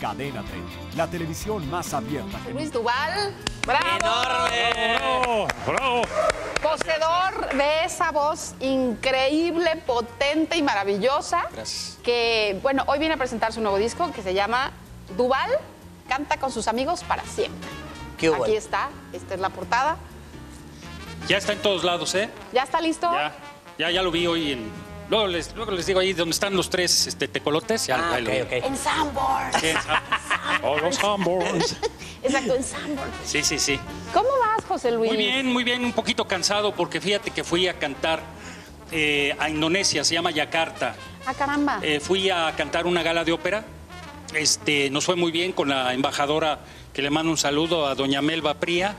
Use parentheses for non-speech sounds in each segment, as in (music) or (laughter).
Cadena 30, la televisión más abierta que Luis Duval, bravo. ¡Enorme! ¡Bravo! Poseedor de esa voz increíble, potente y maravillosa. Gracias. Que, bueno, hoy viene a presentar su nuevo disco que se llama Duval canta con sus amigos para siempre. ¿Qué hubo? Aquí está, esta es la portada. Ya está en todos lados, ¿eh? ¿Ya está listo? Ya, ya, ya lo vi hoy en... Luego les, luego les digo ahí donde están los tres este, tecolotes. Ya, Ah, ahí lo ok, vi. ok. En Sanborns. Sí, oh, los Sanborns. (laughs) Exacto, en Sanborns. Sí, sí, sí. ¿Cómo vas, José Luis? Muy bien, muy bien. Un poquito cansado porque fíjate que fui a cantar eh, a Indonesia, se llama Yakarta. Ah, caramba. Eh, fui a cantar una gala de ópera. Este, nos fue muy bien con la embajadora, que le mando un saludo a doña Melba Pría,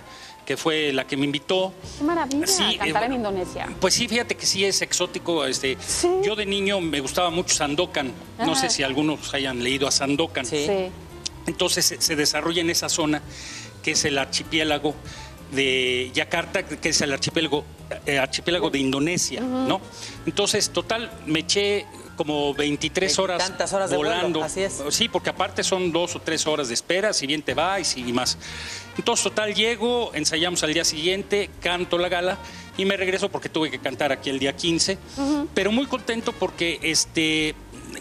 que fue la que me invitó. Qué maravilla Sí, cantar eh, en Indonesia. Pues sí, fíjate que sí es exótico. Este, Sí. Yo de niño me gustaba mucho Sandokan. No sé si algunos hayan leído a Sandokan. Sí. Sí. Entonces se, se desarrolla en esa zona que es el archipiélago de Yakarta, que es el archipiélago, eh, archipiélago de Indonesia, ¿no? Entonces, total, me eché como 23 horas Veintitantas horas de vuelo, volando. así es. Sí, porque aparte son dos o tres horas de espera, si bien te vas y más. Entonces, total, llego, ensayamos al día siguiente, canto la gala y me regreso porque tuve que cantar aquí el día 15. Pero muy contento porque este,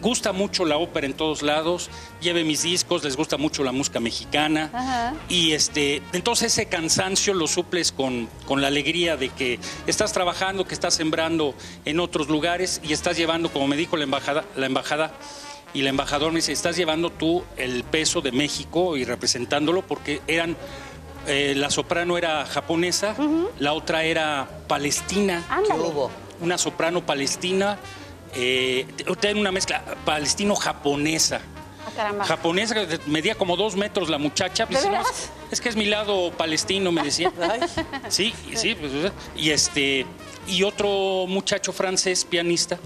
gusta mucho la ópera en todos lados, lleve mis discos, les gusta mucho la música mexicana. Ajá. Y este, entonces ese cansancio lo suples con, con la alegría de que estás trabajando, que estás sembrando en otros lugares y estás llevando, como me dijo la embajada, la embajada y la embajadora me dice, estás llevando tú el peso de México y representándolo porque eran, eh, la soprano era japonesa, la otra era palestina, ¿Qué Ándale. hubo? una soprano palestina, eh, tiene una mezcla palestino-japonesa. Ah, caramba. Japonesa, medía como dos metros la muchacha. Pues, es, que es mi lado palestino, me decía. (laughs) Sí, sí, pues, y este y otro muchacho francés pianista.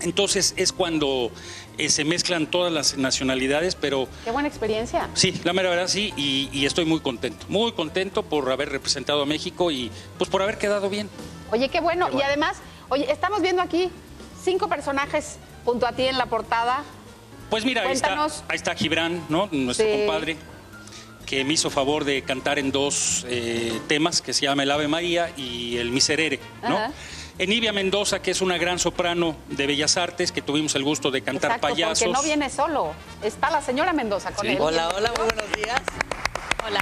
Entonces es cuando eh, se mezclan todas las nacionalidades, pero Qué buena experiencia. sí, la mera verdad sí, y, y estoy muy contento, muy contento por haber representado a México y pues por haber quedado bien. Oye, qué bueno. Y además, oye, estamos viendo aquí cinco personajes junto a ti en la portada. Pues mira, ahí está, ahí está Gibran, ¿no? Nuestro Sí. compadre, que me hizo favor de cantar en dos eh, temas, que se llama El Ave María y El Miserere, ¿no? Ajá. Enivia Mendoza, que es una gran soprano de Bellas Artes, que tuvimos el gusto de cantar Exacto, payasos. porque no viene solo. Está la señora Mendoza con Sí. él. Hola, hola, muy buenos días. Hola.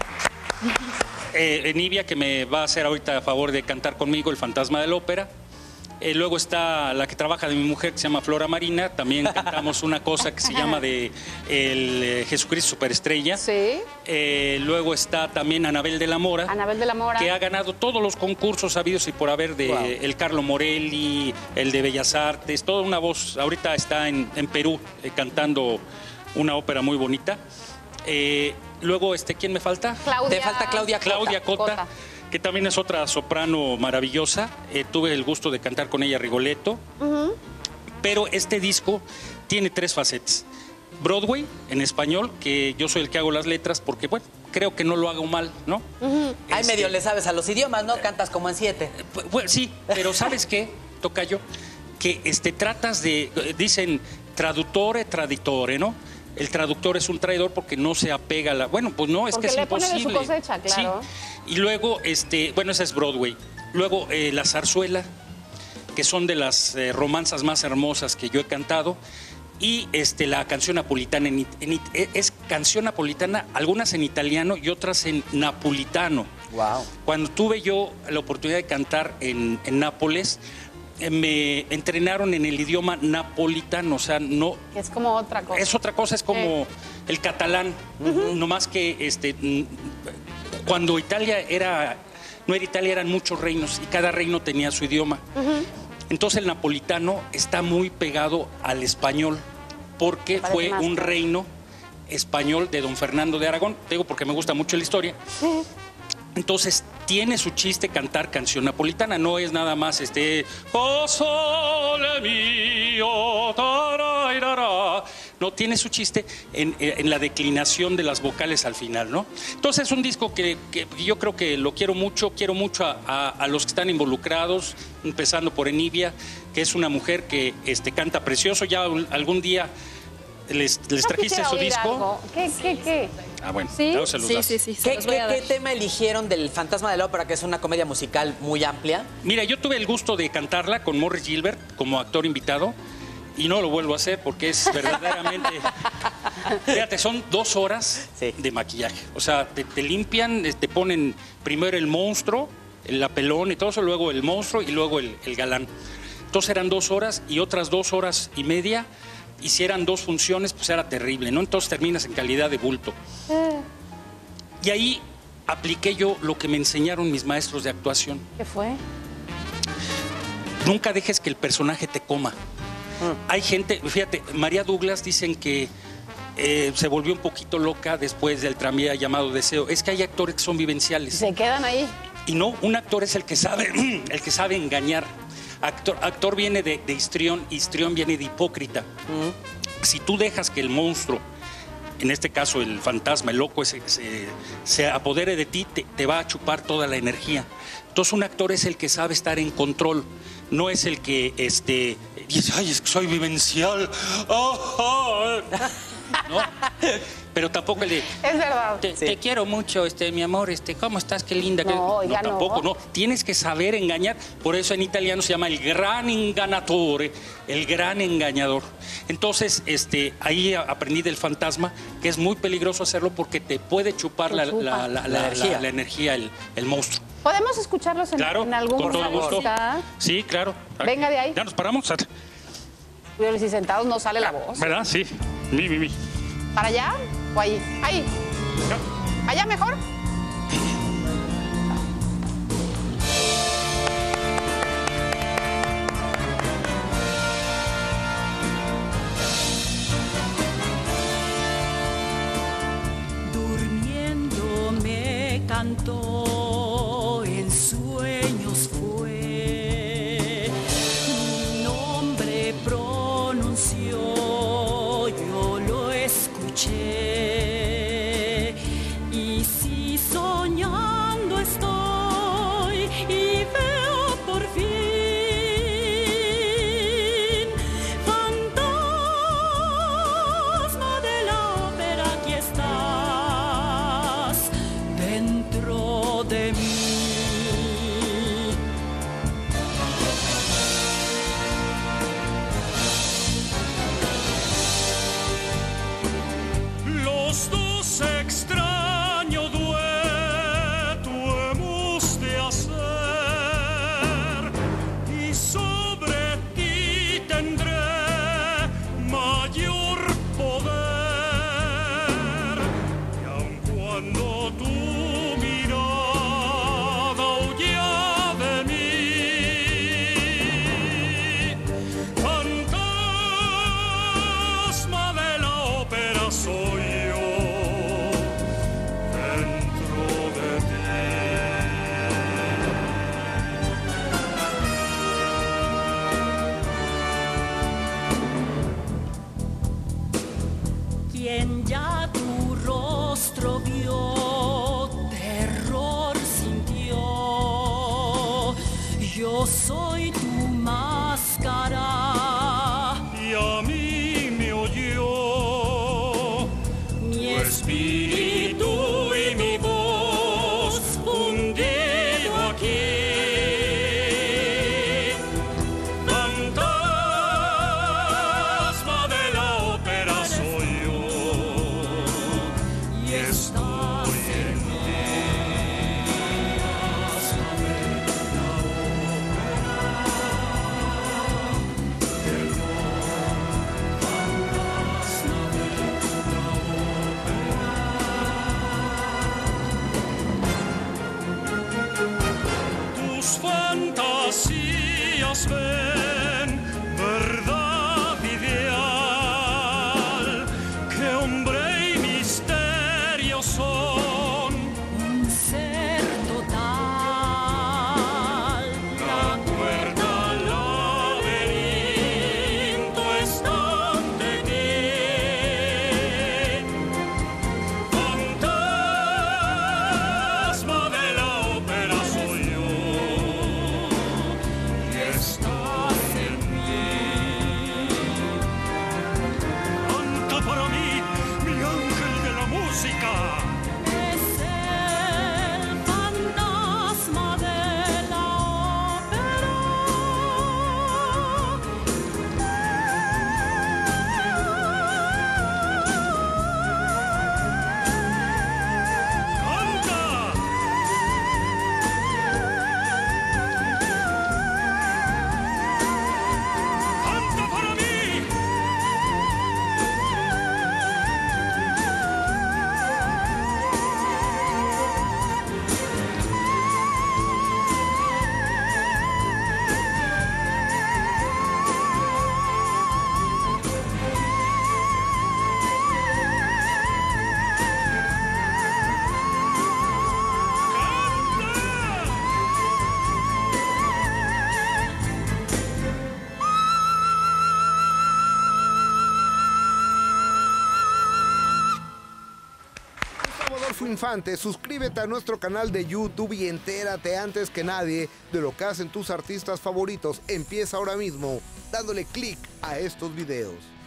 Eh, Enivia, que me va a hacer ahorita a favor de cantar conmigo El Fantasma de la Ópera. Eh, luego está la que trabaja de mi mujer, que se llama Flora Marina. También (laughs) cantamos una cosa que se llama de el eh, Jesucristo Superestrella. Sí. Eh, luego está también Anabel de la Mora. Anabel de la Mora. que ha ganado todos los concursos habidos y por haber de Wow. el Carlo Morelli, el de Bellas Artes, toda una voz. Ahorita está en, en Perú eh, cantando una ópera muy bonita. Eh, luego, este, ¿quién me falta? Claudia. Te falta Claudia Cota. Claudia Cota, Cota. Que también es otra soprano maravillosa. Eh, tuve el gusto de cantar con ella Rigoletto. Pero este disco tiene tres facetas. Broadway, en español, que yo soy el que hago las letras porque, bueno, creo que no lo hago mal, ¿no? Ay, Este, medio le sabes a los idiomas, ¿no? Cantas como en siete. Sí, pero ¿sabes qué, (laughs) Tocayo? Que este, tratas de, dicen traductore, traditore, ¿no? El traductor es un traidor porque no se apega a la... Bueno, pues no, es Porque que es le pone de su imposible. cosecha, claro. Sí. Y luego, este, bueno, esa es Broadway. Luego, eh, La Zarzuela, que son de las eh, romanzas más hermosas que yo he cantado. Y este, la canción napolitana, en en e- es canción napolitana, algunas en italiano y otras en napolitano. Wow. Cuando tuve yo la oportunidad de cantar en, en Nápoles, me entrenaron en el idioma napolitano, o sea, no es como otra cosa. es otra cosa, es como el catalán, no más que este cuando Italia era no era Italia, eran muchos reinos y cada reino tenía su idioma. Entonces el napolitano está muy pegado al español porque fue un reino español de don Fernando de Aragón, te digo porque me gusta mucho la historia. Entonces tiene su chiste cantar canción napolitana, no es nada más este. No, tiene su chiste en, en la declinación de las vocales al final, ¿no? Entonces es un disco que, yo creo que lo quiero mucho, quiero mucho a, a- los que están involucrados, empezando por Enivia, que es una mujer que este, canta precioso. Ya algún día ¿Les, les trajiste su disco? algo. ¿Qué, qué, qué? Ah, bueno, ¿Sí? claro, se los Sí, das. sí, sí, se ¿Qué, qué- qué tema eligieron del Fantasma de la Ópera, que es una comedia musical muy amplia? Mira, yo tuve el gusto de cantarla con Morris Gilbert como actor invitado y no lo vuelvo a hacer porque es (laughs) verdaderamente... Fíjate, son dos horas Sí. de maquillaje. O sea, te, te limpian, te ponen primero el monstruo, el apelón y todo eso, luego el monstruo y luego el, el galán. Entonces eran dos horas y otras dos horas y media. Y si eran dos funciones, pues era terrible, ¿no? Entonces terminas en calidad de bulto. Y ahí apliqué yo lo que me enseñaron mis maestros de actuación. ¿Qué fue? Nunca dejes que el personaje te coma. Hay gente, fíjate, María Douglas dicen que eh, se volvió un poquito loca después del tranvía llamado Deseo. Es que hay actores que son vivenciales. Se quedan ahí. Y no, un actor es el que sabe, (clears throat) el que sabe engañar. Actor, actor viene de, de histrión, histrión viene de hipócrita. Si tú dejas que el monstruo, en este caso el fantasma, el loco, se, se apodere de ti, te, te va a chupar toda la energía. Entonces un actor es el que sabe estar en control, no es el que este, dice, ay, es que soy vivencial. ah, (laughs) ah". ¿No? Pero tampoco el de, Es verdad. te, te quiero mucho, este, mi amor, este, ¿cómo estás? Qué linda. que-". No, tampoco, no. Tienes que saber engañar. Por eso en italiano se llama el gran enganatore, el gran engañador. Entonces, este, ahí aprendí del fantasma, que es muy peligroso hacerlo porque te puede chupar la, chupa. la- la- La la- energía. la- la energía, el, el monstruo. ¿Podemos escucharlos en, Claro, en algún con. Sí, claro. Venga de ahí. Ya nos paramos. Pero si sentados no sale la voz. ¿Verdad? Sí. Mi, mi, mi. ¿Para allá o ahí? Ahí. ¿Allá mejor? Durmiendo me cantó, Quien ya Infante, suscríbete a nuestro canal de YouTube y entérate antes que nadie de lo que hacen tus artistas favoritos. Empieza ahora mismo dándole clic a estos videos.